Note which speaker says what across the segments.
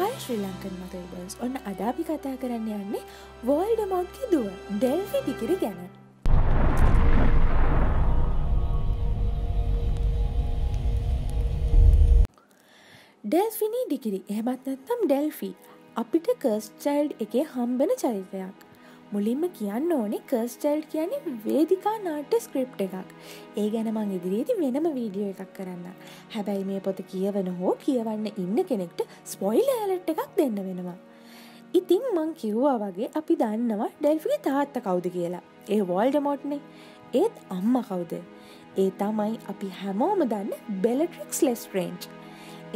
Speaker 1: හයි ශ්‍රී Lankan මතබස් ඔන්න අදාපි කතා කරන්න යන්නේ වෝල්ඩ මෝට්ගේ දුව ඩෙල්ෆි ටිකිරි ගැන. ඩෙල්ෆිනී ඩිකිරි එහමත් නැත්තම් ඩෙල්ෆි අපිට කර්ස් චයිල්ඩ් එකේ හම්බෙන චරිතයක්. මුලින්ම කියන්න ඕනේ කර්ස්ටයිල් කියන්නේ වේදිකා නාට්‍ය ස්ක්‍රිප් එකක්. ඒ ගැන මං ඉදිරියේදී වෙනම වීඩියෝ එකක් කරන්න. හැබැයි මේ පොත කියවන හෝ කියවන්න ඉන්න කෙනෙක්ට ස්පොයිල් ඇලට් එකක් දෙන්න වෙනවා. ඉතිං මං කිව්වා වගේ අපි දන්නවා ඩෙල්ෆිගේ තාත්ත කවුද කියලා. ඒ වෝල්ඩ මොට්නේ ඒත් අම්ම කවුද? ඒ තමයි අපි හැමෝම දන්න බෙලට්‍රික්ස් ලෙස් ට්‍රේන්ච්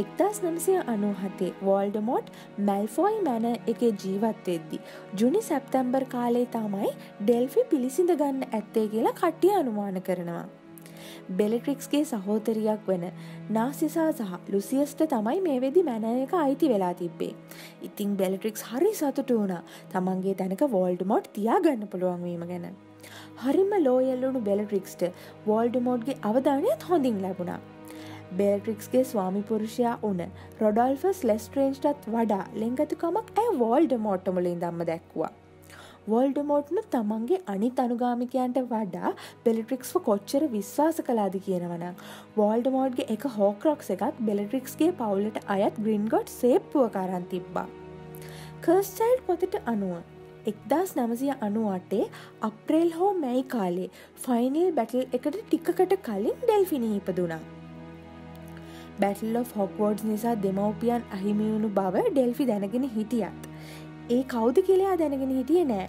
Speaker 1: එක්දස් නමසය අනුහතේ වෝල්ඩමෝට් මැල්ෆෝයි මැන එක ජීවත්තෙද්දි. ජුනි සැප්තැම්බර් කාලේ තමයි ඩෙල්ෆි පිළිසිඳ ගන්න ඇත්තේ කියලා කට්ටිය අනුමාන කරනවා. බෙලට්‍රික්ස්ගේ සහෝතරියක් වන නාසිසා සහ ලුසියස්ට තමයි මේ වෙදි මැනයක අයිති වෙලා තිබ්බේ. ඉතිං බෙලට්‍රික්ස් හරි සතුට වුණ තමන්ගේ තැනක වෝල්ඩමෝට් තියාගන්න පුළුවන්වීම ගැන. හරිම ලෝයල්ලුණු බෙලට්‍රික්ස්ට වෝල්ඩමෝඩ්ගේ අවධානයත් හොඳින් ලැබුණා. බේල්ට්‍රික්ස්ගේ ස්වාමිපුරුෂයා උන රොඩල්ෆස් ලෙස්ට්‍රේන්ස්ටත් වඩා ලෙංගතුකමක් ඇය වෝල්ඩ මෝට්ටමුලින් දම්ම දැක්වා. වෝල්ඩමෝට්න තමන්ගේ අනි අනුගාමිකයන්ට වඩා බෙලිට්‍රික්ස්ව කොච්චර විශ්වාස කලාද කියනවනම් වෝල්ඩමෝඩ්ගේ එක හෝක්‍රොක්ස් එකක් බෙලිට්‍රික්ස්ගේ පවුලට අයත් ග්‍රින්ගොඩ් සේප්පුව කරන් තිබ්බා. කර්ස්ටයිල්් පොතට අනුව එක්දස් නමසය අනුවටේ අප්‍රේල් හෝ මැයි කාලේ ෆයිනල් බැටල් එකට ටික්කට කලින් ඩෙල්ෆිනි ඉපදුනා. බැටල් of හොක්වෝඩ්ස් නිසා දෙමවපියන් අහිමියුණු බව ඩෙල්ෆි දැනගෙන හිටියත්. ඒ කෞද කියලයා දැනගෙන හිටිය නෑ.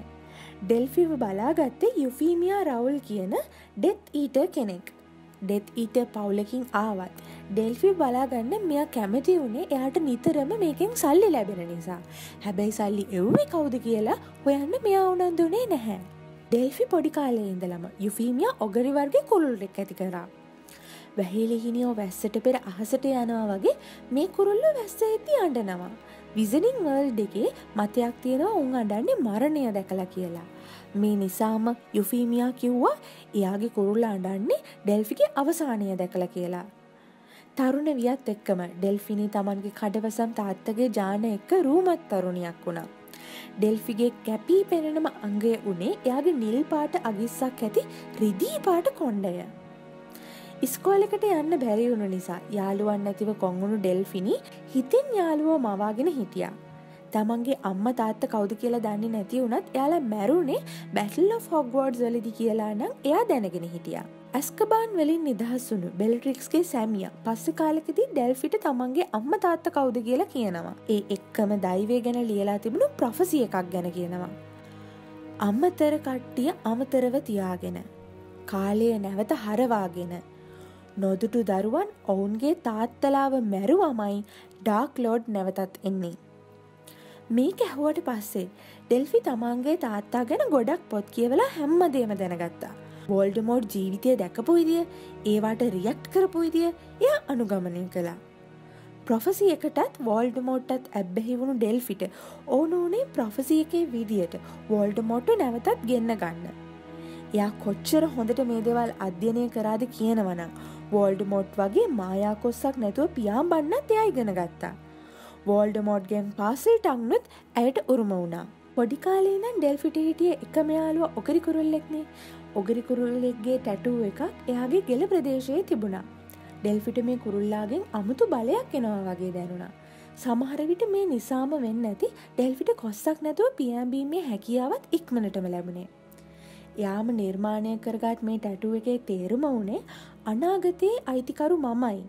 Speaker 1: ඩෙල්ෆිව බලාගත්තේ යුෆීමියා රවුල් කියන ඩෙත් ඊට කෙනෙක්. ඩෙත් ඊට පවුලකින් ආවත්. ඩෙල්ෆි බලාගන්න මෙයා කැමති වුණේ එයාට නිතරම මේකෙන් සල්ලි ලැබෙන නිසා. හැබැයි සල්ලි එව්වේ කවුද කියලා හොයන්න මෙයා උනන්දුනේ නැහැ. ඩෙල්ෆි පොඩිකාලේ ඉඳලම යුෆීමියා ඔගරි වර්ගේ කුළුල්ලෙක් ඇති කරා. වැහිලිහිනියෝ වැස්සට පෙර අහසට යනවා වගේ මේ කුරුල්ල වැස්ස ඇති අඩනවා. විසනිං වර්ල් දෙකේ මතයක් තියෙනවා උන් අඩන්නේ මරණය දැකලා කියලා. මේ නිසාම යුෆීමියා කිව්වා එයාගේ කුරුල්ල අඩන්නේ ඩෙල්ෆිගේ අවසානය දැකලා කියලා. තරුණ වියත් එක්කම ඩෙල්ෆිනි තමන්ගේ කඩවසම් තාත්තගේ ජාන එක්ක රූමත් තරුණයක් වුණා. ඩෙල්ෆිගේ කැපී පෙනෙනම අංගය වනේ එයාගේ නිල් පාට අගිස්සක් ඇති රිදී පාට කොණ්ඩය. ඉස්කෝලෙකට යන්න බැරිවුණු නිසා යාළුවන් නැතිව කොංගුණු ඩෙල්ෆිනි හිතින් යාළුවෝ මවාගෙන හිටියා. තමන්ගේ අම්ම තාත්ත කවුද කියලා දන්නේ නැති වුණත් එයාලා මැරුණේ බැටල් of හොග්වෝඩ්ස් වලදි කියලා නම් එයා දැනගෙන හිටියා. ඇස්කබාන් වලින් නිදහස්සුණු බෙල්ට්‍රික්ස්ගේ සැමිය පස්ස කාලෙකදී ඩෙල්ෆිට තමන්ගේ අම්ම තාත්ත කවුද කියලා කියනවා. ඒ එක්කම දයිවේ ගැන ලියලා තිබුණු ප්‍රොෆසි එකක් ගැන කියනවා. අම්මතර කට්ටිය අමතරව තියාගෙන. කාලය නැවත හරවාගෙන නොදුටු දරුවන් ඔවුන්ගේ තාත්තලාව මැරුවමයි ඩාක් ලෝඩ් නැවතත් එන්නේ. මේ කැහුවට පස්සේ ඩෙල්ෆි තමන්ගේ තාත්තා ගැන ගොඩක් පොත් කියවලා හැම්මදේම දැනගත්තා. වෝල්ඩමෝඩ් ජීවිතය දැකපු විදිිය ඒවාට රියක්් කරපු විදිිය එය අනුගමනය කළා. ප්‍රොෆසි එකටත් වෝල්ඩමෝට්ටත් ඇබ්බැහිවුණු ඩෙල්ෆිට ඕනෝනේ ප්‍රොෆසි එකේ විදියට වෝල්ඩමෝට්ට නැවතත් ගෙන්න්න ගන්න. එයා කොච්චර හොඳට මේ දෙවල් අධ්‍යනය කරාද කියනවනම් වෝල්ඩමෝට් වගේ මායාකොස්සක් නැතුව පියාම් බන්නත් එයා ඉගෙන ගත්තා. වෝල්ඩමෝඩ්ගෙන් පාසල් ටංනුත් ඇයට උරුම වුණා. පොඩිකාලේනම් ඩෙල්ෆිට හිටිය එක මෙයාලුව ඔකරි කුරුල්ලෙක්නේ ඔගරි කුරුල්ලෙක්ගේ ටැටුව එකක් එයාගේ ගෙල ප්‍රදේශයේ තිබුණා. ඩෙල්ෆිට මේ කුරුල්ලාගෙන් අමුතු බලයක් එනවා වගේ දැනුණා. සමහරවිට මේ නිසාම වෙන්න ඇති ඩෙල්ෆිට කොස්සක් නැතුව පියම්බීමේ හැකියාවත් ඉක්මනටම ලැබුණේ. යාම නිර්මාණය කරගත් මේ ටැටුව එකේ තේරුම වුණේ අනාගතයේ අයිතිකරු මමයි.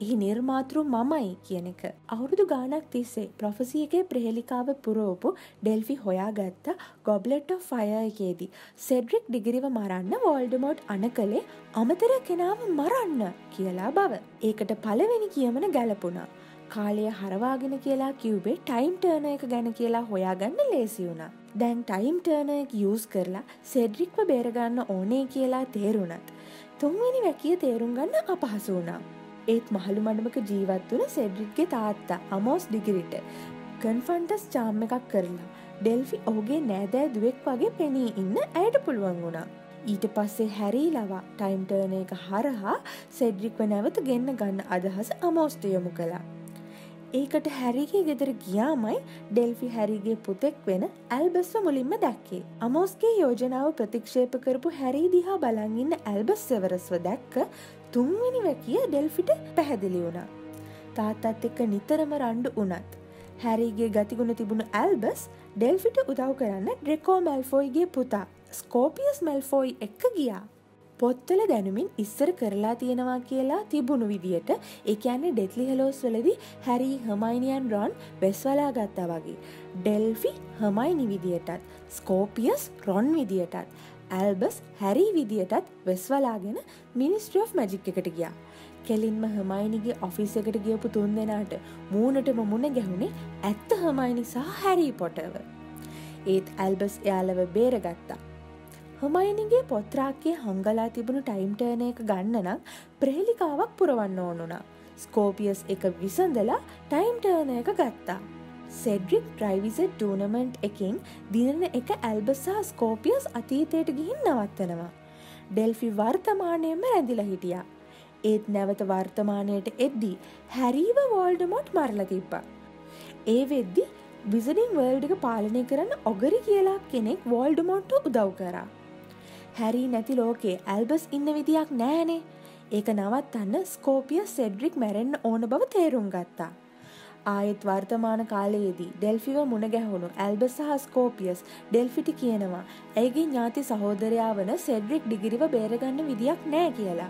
Speaker 1: එහි නිර්මාතෘ මමයි කියන එක. අවුරුදු ගානක් තිස්සේ ප්‍රොෆසි එකේ ප්‍රහෙලිකාව පුරෝපු ඩෙල්ෆි හොයාගත්ත ගොබ්ලෙට් ෆය එකේදී. සෙඩ්රික් ඩිගිරිව මරන්න වෝල්ඩමෝට් අන කළේ අමතර කෙනාව මරන්න කියලා බව. ඒකට පළවෙනි කියමන ගැලපුණා. කාලය හරවාගෙන කියලා කිව්බේ ටයිම් ටර්න එක ගැන කියලා හොයාගන්න ලේසි වුණා. දැන් ටයිම් ටර්න එක යස් කරලා සෙඩ්රික්ව බේරගන්න ඕනේ කියලා තේරුණත්. තුන්වෙනි වැකිය තේරුම් ගන්න අපහසු වුණා. ඒත් මහළු මඩමක ජීවත් වන සෙඩ්රික්ගේ තාත්තා අමෝස් ඩිගිරිට කන්ෆන්ටස් චාම් එකක් කරලා ඩෙල්ෆි ඔහුගේ නෑදෑ දුවෙක් වගේ පෙනී ඉන්න ඇයට පුළුවන් වුණා. ඊට පස්සේ හැරී ලවා ටයිම් ටර්න එක හරහා සෙඩ්රික්ව නැවත ගෙන්න්න ගන්න අදහස අමෝස්ට යොමු කලා. ඒකට හැරිගේ ගෙදර ගියාමයි ඩෙල්ෆි හැරිගේ පුතෙක් වෙන ඇල්බස්ව මුලින්ම දැක්කේ. අමෝස්ගේ යෝජනාව ප්‍රතික්ෂේප කරපු හැරී දිහා බලංඉන්න ඇල්බස් සෙවරස්ව දැක්ක තුන්වෙනි වැකිය ඩෙල්ෆිට පැහැදිලි වුණා. තාත්තත් එක්ක නිතරම රණ්ඩු වනත්. හැරිගේ ගතිගුණ තිබුණු ඇල්බස් ඩෙල්ෆිට උදව් කරන්න ඩ්‍රෙකෝ මැල්ෆෝයිගේ පුතා ස්කෝපියස් මැල්ෆෝයි එක්ක ගියා. පොත්තල දැනුමින් ඉස්සර කරලා තියෙනවා කියලා තිබුණු විදියට එකන්නේ ඩෙත්ලි හෙලෝස් වලදි හැරි හමයිනියන් රොන් වෙස්වලා ගත්තා වගේ. ඩෙල්ෆි හමයිනි විදියටත් ස්කෝපියස් රොන් විදියටත් ඇල්බස් හැරි විදියටත් වෙස්වලාගෙන මිනිස්ට්‍රිය of මැජික් එකට ගියා. කෙලින්ම හමයිනිගේ ඔෆිස් එකට ගියපු තුන් දෙනාට මූනටම මුණ ගැහුණේ ඇත්ත හමයිනි සහ හැරී පොටව. ඒත් ඇල්බස් එයාලව බේරගත්තා. හොමයිනිගේ පොත්‍රාකයේ හංගලා තිබුණු ටයිම්ටර්න එක ගන්න නම් ප්‍රහෙලිකාවක් පුරවන්න ඕනුනා. ස්කෝපියස් එක විසඳලා ටයිම්ටර්න එක ගත්තා. සෙඩ්රික් ඩ්‍රයිවිස ටූනමන්ට් එකින් දිනන එක ඇල්බසා ස්කෝපියස් අතීතයට ගිහින් නවත්තනවා. ඩෙල්ෆි වර්තමානයෙන්ම රැඳිල හිටියා. ඒත් නැවත වර්තමානයට එද්දී හැරීව වෝල්ඩමොට් මරල තිබ්බා. ඒ වෙද්දි විසිඩිං වර්ල්ඩක පාලනය කරන්න ඔගරි කියලා කෙනෙක් වෝල්ඩමොට්ට උදව් කරා. හැරි නැති ලෝකේ ඇල්බස් ඉන්න විදියක් නෑනේ ඒක නවත්තන්න ස්කෝපිය සෙඩ්රික් මැරෙන්න්න ඕන බව තේරුම් ගත්තා. ආයෙත් වර්තමාන කාලයේදී ඩෙල්ෆිව මුණගැහුණු ඇල්බස් සහ ස්කෝපියස් ඩෙල්ෆිටි කියනවා ඇගේ ඥාති සහෝදරයා වන සෙඩ්රික් ඩිගිරිව බේරගන්න විදියක් නෑ කියලා.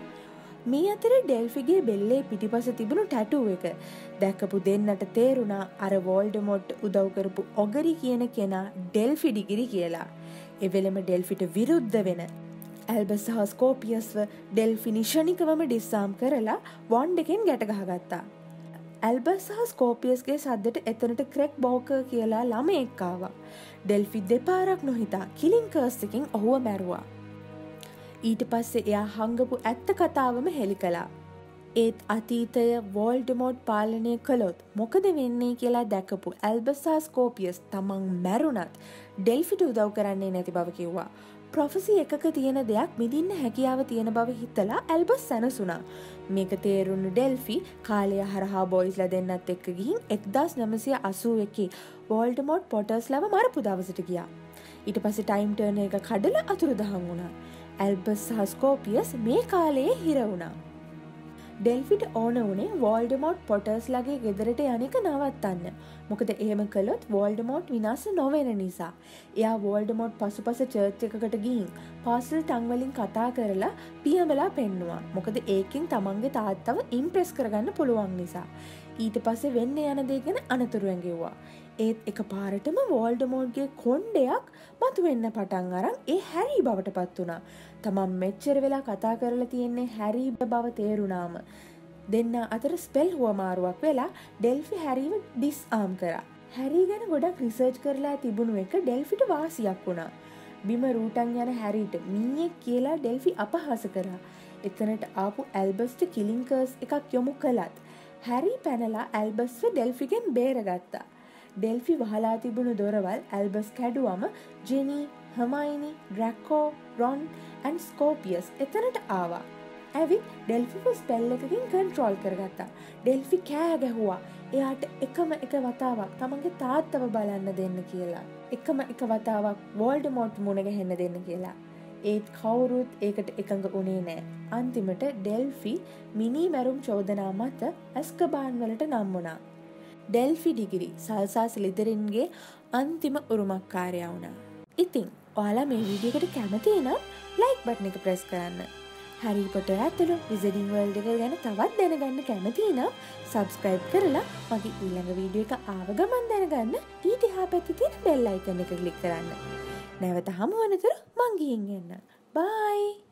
Speaker 1: මේ අතර ඩෙල්ෆිගේ බෙල්ලේ පිටිපස තිබුණු ටැටුව එක දැක්කපු දෙන්නට තේරුණා අර වෝල්ඩමොට් උදව්කරපු ඔගරි කියන කෙනා ඩෙල්ෆි ඩිගිරි කියලා. එවෙලෙම ඩෙල්ෆිට විරුද්ධ වෙන ඇල්බ සහ ස්කෝපියස්ව ඩෙල්ෆිනි ෂණිකවම ඩිස්සාම් කරලා වොන්් එකෙන් ගැටගහගත්තා. ඇල්බස් සහ ස්කෝපියස්ගේ සද්දට එතනට ක්‍රෙක් බෝක කියලා ළම එක්කාවා. ඩෙල්ෆි දෙපාරක් නොහිතා කිලින්කර්ස්තකින් ඔහුව මැරුවා. ඊට පස්සේ එයා හංගපු ඇත්ත කතාවම හෙළි කලා. ඒත් අතීතය වෝල්ඩමෝඩ් පාලනය කළොත් මොකද වෙන්නේ කියලා දැකපු ඇල්බසා ස්කෝපියස් තමන් මැරුණත් ඩෙල්ෆිට උදව් කරන්නේ නැති බව කිව්වා. ප්‍රොෆසි එකක තියෙන දෙයක් මිදින්න හැකියාව තියෙන බව හිතලා ඇල්බස් සැනසුනා. මේක තේරුණු ඩෙල්ෆි කාලය හරහා බොයිස්ල දෙන්නත් එක්ක ගිහින් එක්දස් නමසය අසූ එකකි වෝල්ඩමෝඩ් පොටර්ස් ලව මරපු දවසට ගියා. ඊට පස ටයිම්ටර්න එක කඩල අතුරු දහන් වුණා. ඇල්බස් සහස්කෝපියස් මේ කාලයේ හිර වුණා. ඩෙල්ෆිට ඕන වනේ වෝල්ඩමෝට් පොටර්ස් ලගේ ගෙදරට යනක නවත්තන්න. මොකද එහෙම කළොත් වෝල්ඩමෝට් විනාස නොවෙන නිසා. එයා වෝල්ඩමෝට් පසුපස චර්ච් එකකට ගිහින් පාසල් ටංවලින් කතා කරලා පියමලා පෙන්නවා. මොකද ඒකින් තමන්ගේ තාත්තව ඉම්ප්‍රෙස් කරගන්න පුළුවන් නිසා. ඊට පස්සේ වෙන්න යන දේ ගැන අනතුරුවන්ගෙව්වා ඒත් එක පාරටම වෝල්ඩමෝඩ්ගේ කොන්්ඩයක් මතුවෙන්න පටන් අරන් ඒ හැරී බවට පත් වුණා. තමන් මෙච්චර වෙලා කතා කරලා තියෙන්නේ හැරීබ බව තේරුණාම. දෙන්න අතර ස්පෙල් හුවමාරුවක් වෙලා ඩෙල්ෆි හැරීව ඩිස් ආම් කරා. හැරි ගැන ගොඩක් රිසර්ච් කරලා තිබුණු එක ඩෙල්ෆිට වාසියක් වුණා. බිම රූටන් යන හැරීට මීයෙක් කියලා ඩෙල්ෆි අපහස කරා. එතනට ආපු ඇල්බස්ට කිලිංකර්ස් එකක් යොමු කළත් හැරි පැනලා ඇල්බස්ව ඩෙල්ෆිගෙන් බේරගත්තා. ඩෙල්ෆි වහලා තිබුණු දොරවල් Albus කැඩුවම Ginny Hermione Draco Ron and Scorpius එතනට ආවා. ඇවිත් ඩෙල්ෆිපස් පෙල් එකකින් කන්ට්‍රෝල් කරගත්තා. ඩෙල්ෆි කෑ ගැහුවා. එයාට එකම එක වතාවක් තමන්ගේ තාත්තව බලන්න දෙන්න කියලා. එකම එක වතාවක් වෝල්ඩ මෝට් මුණගැහෙන්න දෙන්න කියලා. ඒත් කවුරුත් ඒකට එකඟ උනේ නෑ අන්තිමට ඩෙල්ෆි මිනි මැරුම් චෝදනා මත ඇස්කබාන් වලට නම්මුණා ඩෙල්ෆි ඩිගිරි සල්සා සිලිදරින්ගේ අන්තිම උරුමක්කාරය වුණා. ඉතිං ඔයාලා මේ විඩියකට කැමති නම් ලයික් බට්න එක ප්‍රෙස් කරන්න. හැරිපොට ඇතුළු විසිඩිං වල්ඩ එක ගැන තවත් දැනගන්න කැමති නම් සබස්ක්‍රයිබ් කරලා මගේ ඊළඟ වීඩියෝ එක ආවගමන් දැනගන්න ඊටිහා පැති තියෙන බෙල් අයිකන එක කලික් කරන්න. නැවත හමුවනතුර මංගිහින් එන්න. බයි!